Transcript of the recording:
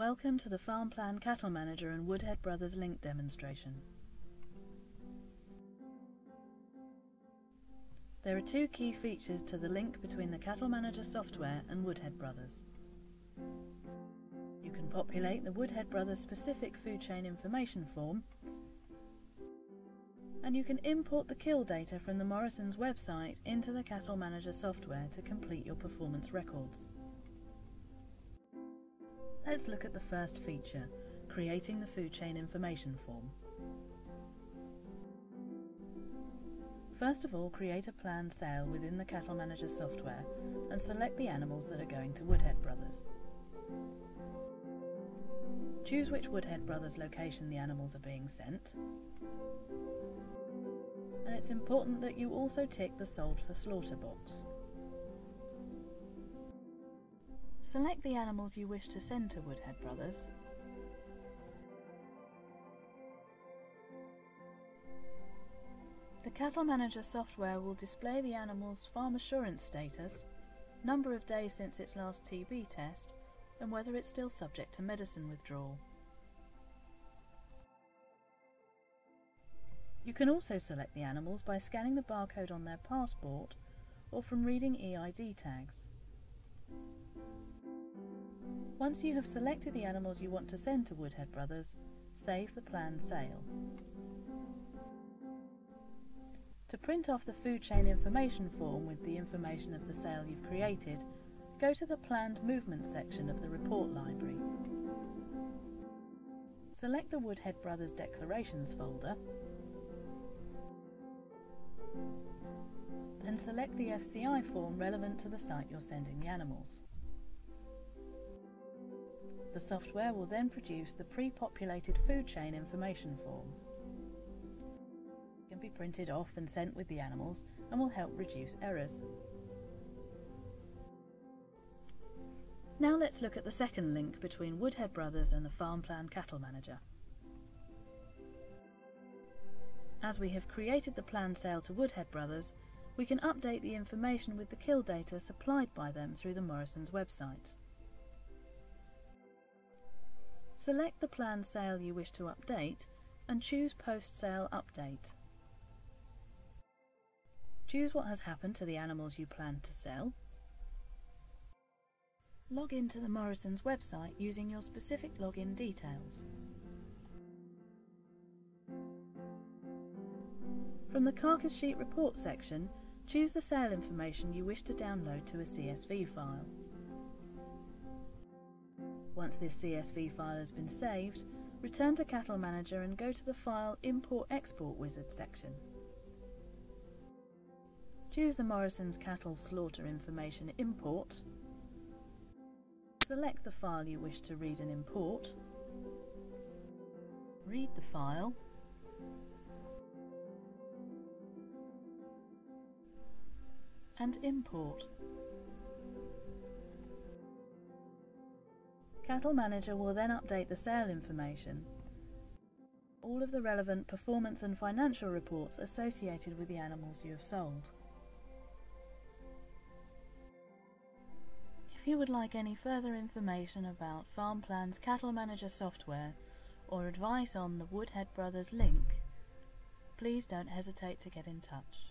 Welcome to the Farmplan Cattle Manager and Woodhead Brothers link demonstration. There are two key features to the link between the Cattle Manager software and Woodhead Brothers. You can populate the Woodhead Brothers specific food chain information form and you can import the kill data from the Morrisons website into the Cattle Manager software to complete your performance records. Let's look at the first feature, creating the food chain information form. First of all, create a planned sale within the Cattle Manager software and select the animals that are going to Woodhead Brothers. Choose which Woodhead Brothers location the animals are being sent. And it's important that you also tick the sold for slaughter box. Select the animals you wish to send to Woodhead Brothers. The Cattle Manager software will display the animal's farm assurance status, number of days since its last TB test, and whether it's still subject to medicine withdrawal. You can also select the animals by scanning the barcode on their passport or from reading EID tags. Once you have selected the animals you want to send to Woodhead Brothers, save the planned sale. To print off the food chain information form with the information of the sale you've created, go to the Planned Movement section of the report library. Select the Woodhead Brothers Declarations folder, then select the FCI form relevant to the site you're sending the animals. The software will then produce the pre-populated food chain information form. It can be printed off and sent with the animals and will help reduce errors. Now let's look at the second link between Woodhead Brothers and the Farmplan Cattle Manager. As we have created the planned sale to Woodhead Brothers, we can update the information with the kill data supplied by them through the Morrisons website. Select the planned sale you wish to update and choose Post Sale Update. Choose what has happened to the animals you plan to sell. Log into the Morrisons website using your specific login details. From the Carcass Sheet Report section, choose the sale information you wish to download to a CSV file. Once this CSV file has been saved, return to Cattle Manager and go to the File Import Export Wizard section. Choose the Morrisons Cattle Slaughter Information Import. Select the file you wish to read and import. Read the file. And import. Cattle Manager will then update the sale information, all of the relevant performance and financial reports associated with the animals you have sold. If you would like any further information about FarmPlan's Cattle Manager software or advice on the Woodhead Brothers link, please don't hesitate to get in touch.